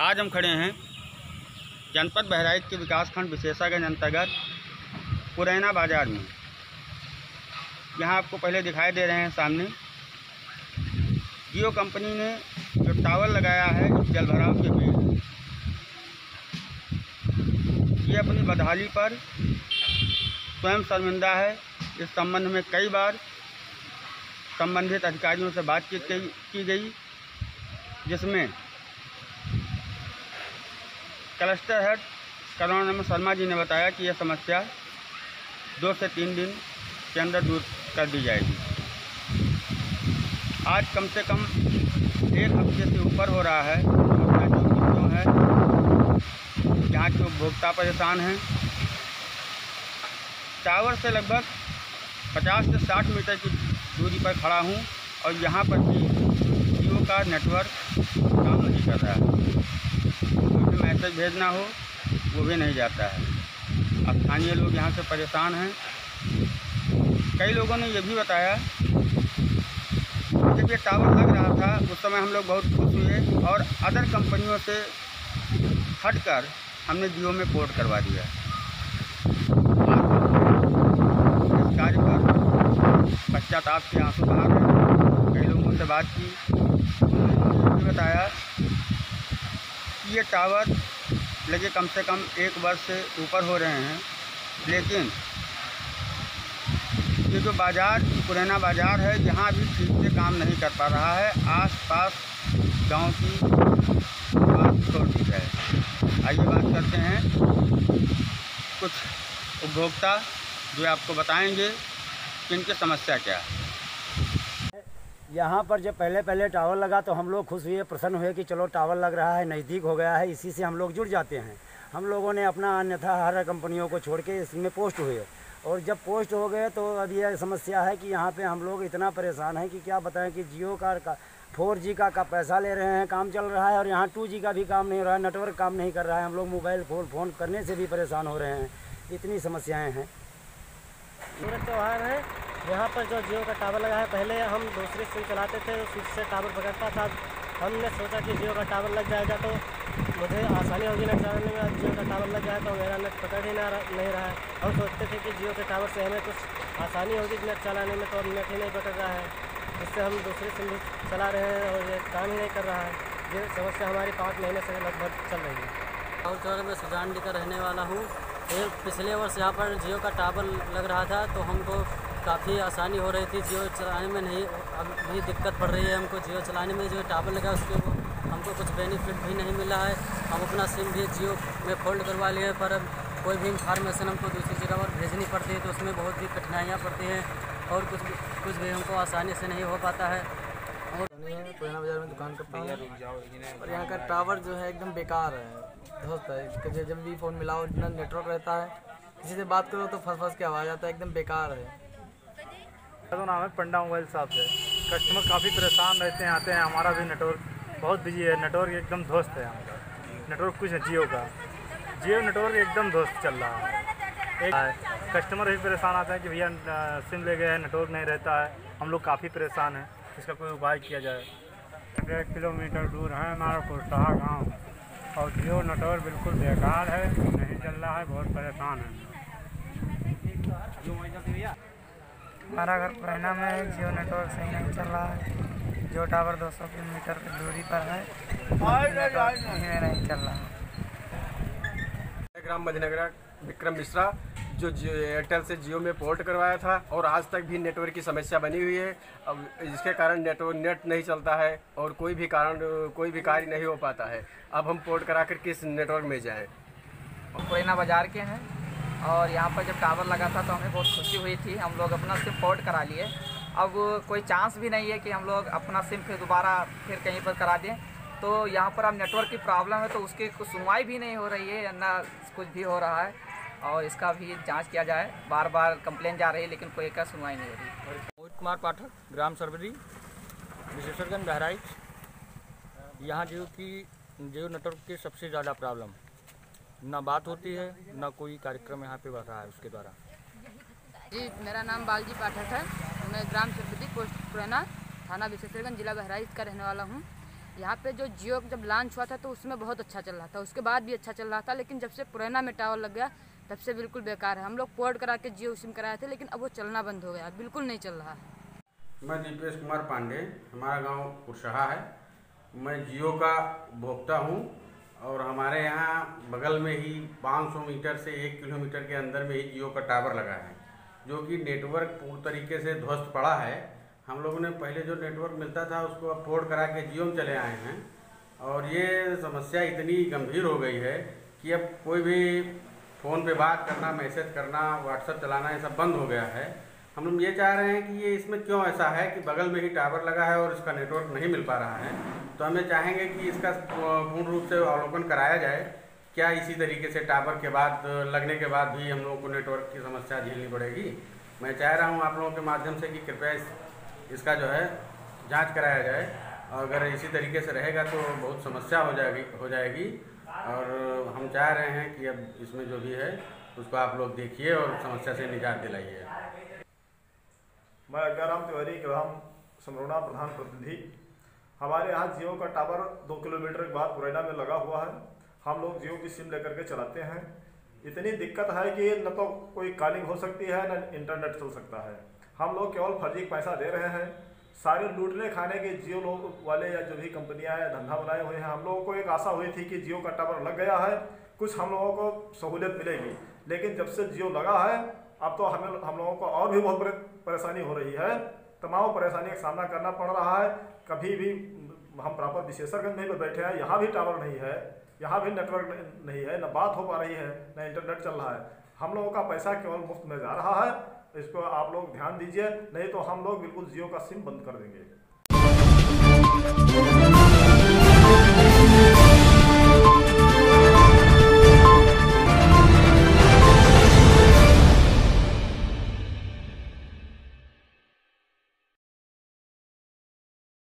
आज हम खड़े हैं जनपद बहराइच के विकासखंड विशेषागंज अंतर्गत पुरैना बाज़ार में। यहाँ आपको पहले दिखाई दे रहे हैं सामने। जियो कंपनी ने जो टावर लगाया है इस जल भराव के बीच ये अपनी बदहाली पर स्वयं शर्मिंदा है। इस संबंध में कई बार संबंधित अधिकारियों से बातचीत की गई, जिसमें क्लस्टर हेड करुणानंद शर्मा जी ने बताया कि यह समस्या दो से तीन दिन के अंदर दूर कर दी जाएगी। आज कम से कम एक हफ़्ते से ऊपर हो रहा है। जो है यहाँ के उपभोक्ता परेशान हैं, टावर से लगभग 50 से 60 मीटर की दूरी पर खड़ा हूँ और यहाँ पर भी जियो का नेटवर्क काम नहीं कर रहा है। मैसेज भेजना हो, वो भी नहीं जाता है। स्थानीय लोग यहाँ से परेशान हैं। कई लोगों ने ये भी बताया, जब ये टावर लग रहा था, उस समय हम लोग बहुत खुश हुए और अदर कंपनियों से हटकर हमने जियो में पोर्ट करवा दिया। इस कार्य पर पश्चाताप के आँसू बहा कई लोगों से बात की। उन्होंने बताया ये टावर लगे कम से कम एक वर्ष से ऊपर हो रहे हैं, लेकिन ये जो बाज़ार, पुराना बाज़ार है, यहाँ अभी ठीक से काम नहीं कर पा रहा है। आस पास गाँव की बात छोड़ दी आइए बात करते हैं। कुछ उपभोक्ता जो आपको बताएँगे कि इनकी समस्या क्या है। यहाँ पर जब पहले पहले टावर लगा तो हम लोग खुश हुए प्रसन्न हुए कि चलो टावर लग रहा है नज़दीक हो गया है इसी से हम लोग जुड़ जाते हैं। हम लोगों ने अपना अन्यथा हर कंपनियों को छोड़ के इसमें पोस्ट हुए। और जब पोस्ट हो गए तो अब यह समस्या है कि यहाँ पे हम लोग इतना परेशान हैं कि क्या बताएँ कि जियो का, फोर जी का, का पैसा ले रहे हैं काम चल रहा है और यहाँ टू जी का भी काम नहीं हो रहा है नेटवर्क काम नहीं कर रहा है। हम लोग मोबाइल फ़ोन फ़ोन करने से भी परेशान हो रहे हैं। इतनी समस्याएँ हैं। सूरज त्यौहार है। यहाँ पर जो जियो का टावर लगा है, पहले हम दूसरे सिम चलाते थे स्विच से टावर पकड़ता था। हमने सोचा कि जियो का टावर लग जाएगा तो मुझे आसानी होगी नेट चलाने में। जियो का टावर लग जाए तो मेरा नेट पकड़ ही नहीं रहा है। हम सोचते थे कि जियो के टावर से हमें कुछ आसानी होगी नेट चलाने में तो अब नेट ही नहीं पकड़ रहा है। इससे हम दूसरे सिम चला रहे हैं और ये काम ही नहीं कर रहा है। ये समस्या हमारी पाँच महीने से लगभग चल रही है। और चौर में सुजान का रहने वाला हूँ। पिछले वर्ष यहाँ पर जियो का टावर लग रहा था तो हमको काफ़ी आसानी हो रही थी जियो चलाने में नहीं अब भी दिक्कत पड़ रही है हमको। जियो चलाने में जो टावर लगा उसके वो हमको कुछ बेनिफिट भी नहीं मिला है। हम अपना सिम भी जियो में फोल्ड करवा लिए पर अब कोई भी इंफॉर्मेशन हमको दूसरी जगह पर भेजनी पड़ती है तो उसमें बहुत ही कठिनाइयाँ पड़ती हैं और कुछ कुछ भी हमको आसानी से नहीं हो पाता है। और पुराना बाज़ार में दुकान करता हूँ। और यहाँ का टावर जो है एकदम बेकार है दोस्त है जब भी फ़ोन मिलाओ इतना नेटवर्क रहता है किसी से बात करो तो फंस फंस के आवाज़ आता है एकदम बेकार है। तो नाम है पंडा मोबाइल शॉप से। कस्टमर काफ़ी परेशान रहते हैं आते हैं हमारा भी नेटवर्क बहुत बिज़ी है नेटवर्क एकदम ध्वस्त है हमारा नेटवर्क कुछ है जियो का। जियो नेटवर्क एकदम ध्वस्त चल रहा है। एक कस्टमर भी परेशान आते हैं कि भैया सिम ले गए हैं नेटवर्क नहीं रहता है। हम लोग काफ़ी परेशान हैं इसका कोई उपाय किया जाए? डेढ़ किलोमीटर दूर है हमारा कुर्सहा गाँव। और जियो नेटवर्क बिल्कुल बेकार है नहीं चल रहा है बहुत परेशान है। हमारा घर पुराना में है जियो नेटवर्क सही नहीं चल रहा है। जियो टावर 200 किलोमीटर की दूरी पर है नेटवर्क नहीं चल रहा। है ग्राम मधुनगरा विक्रम मिश्रा जो एयरटेल से जियो में पोर्ट करवाया था और आज तक भी नेटवर्क की समस्या बनी हुई है। अब जिसके कारण नेटवर्क नेट नहीं चलता है और कोई भी कारण कोई भी कार्य नहीं हो पाता है। अब हम पोर्ट करा कर किस नेटवर्क में जाएँ? पुराना बाज़ार के हैं। और यहाँ पर जब टावर लगा था तो हमें बहुत खुशी हुई थी। हम लोग अपना सिम पोर्ट करा लिए। अब कोई चांस भी नहीं है कि हम लोग अपना सिम फिर दोबारा फिर कहीं पर करा दें। तो यहाँ पर अब नेटवर्क की प्रॉब्लम है तो उसकी कुछ सुनवाई भी नहीं हो रही है, ना कुछ भी हो रहा है। और इसका भी जाँच किया जाए। बार बार कंप्लेन जा रही है, लेकिन कोई का सुनवाई नहीं हो रही। मोहित कुमार पाठक, ग्राम सरबरी विशेषरगंज बहराइच यहाँ जियो की जियो नेटवर्क की सबसे ज़्यादा प्रॉब्लम ना बात होती है ना कोई कार्यक्रम यहाँ पे बढ़ रहा है उसके द्वारा। जी मेरा नाम बालजी पाठक है। मैं ग्राम सरबदी पोस्ट पुराना थाना विशेषगंज जिला बहराइच का रहने वाला हूँ। यहाँ पे जो जियो जब लॉन्च हुआ था तो उसमें बहुत अच्छा चल रहा था। उसके बाद भी अच्छा चल रहा था लेकिन जब से पुराना में टावर लग गया तब से बिल्कुल बेकार है। हम लोग पोर्ट करा के जियो सिम कराए थे लेकिन अब वो चलना बंद हो गया बिल्कुल नहीं चल रहा है। मैं दीपेश कुमार पांडे हमारा गाँव कुरशहा है। मैं जियो का उपभोक्ता हूँ। और हमारे यहाँ बगल में ही 500 मीटर से एक किलोमीटर के अंदर में ही जियो का टावर लगा है, जो कि नेटवर्क पूर्ण तरीके से ध्वस्त पड़ा है। हम लोगों ने पहले जो नेटवर्क मिलता था, उसको अब पोर्ट करा के जियो में चले आए हैं। और ये समस्या इतनी गंभीर हो गई है कि अब कोई भी फ़ोन पे बात करना, मैसेज करना, व्हाट्सएप चलाना, ये सब बंद हो गया है। हम लोग ये चाह रहे हैं कि ये इसमें क्यों ऐसा है कि बगल में ही टावर लगा है और इसका नेटवर्क नहीं मिल पा रहा है? तो हमें चाहेंगे कि इसका पूर्ण रूप से अवलोकन कराया जाए। क्या इसी तरीके से टावर के बाद लगने के बाद भी हम लोगों को नेटवर्क की समस्या झेलनी पड़ेगी? मैं चाह रहा हूँ आप लोगों के माध्यम से कि कृपया इस, इसका जो है जाँच कराया जाए। और अगर इसी तरीके से रहेगा तो बहुत समस्या हो जाएगी हो जाएगी। और हम चाह रहे हैं कि अब इसमें जो भी है उसको आप लोग देखिए और समस्या से निजात दिलाइए। मैं अज्ञाराम तिवारी ग्राम समरोना प्रधान प्रतिनिधि। हमारे यहाँ जियो का टावर दो किलोमीटर के बाद मुरैना में लगा हुआ है। हम लोग जियो की सिम लेकर के चलाते हैं। इतनी दिक्कत है कि न तो कोई कॉलिंग हो सकती है, न इंटरनेट चल सकता है। हम लोग केवल फर्जी पैसा दे रहे हैं। सारे लूटने खाने के जियो लोग वाले या जो भी कंपनियाँ हैं, धंधा बनाए हुए हैं, हम लोगों को एक आशा हुई थी कि जियो का टावर लग गया है। कुछ हम लोगों को सहूलियत मिलेगी। लेकिन जब से जियो लगा है, अब तो हमें, हम लोगों को और भी बहुत परेशानी हो रही है। तमाम परेशानियों का सामना करना पड़ रहा है। कभी भी हम प्रॉपर विशेषरगंज नहीं पर बैठे हैं। यहाँ भी टावर नहीं है। यहाँ भी नेटवर्क नहीं है। न बात हो पा रही है, न इंटरनेट चल रहा है। हम लोगों का पैसा केवल मुफ़्त में जा रहा है। इसको आप लोग ध्यान दीजिए। नहीं तो हम लोग बिल्कुल जियो का सिम बंद कर देंगे।